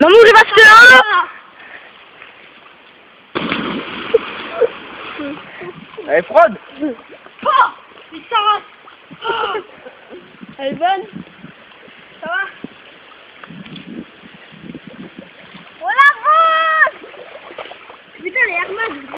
Maman, j'ai passé de là Elle est froide. Oh Putain. Oh. Elle est bonne. Ça va Voilà, Putain, les Herman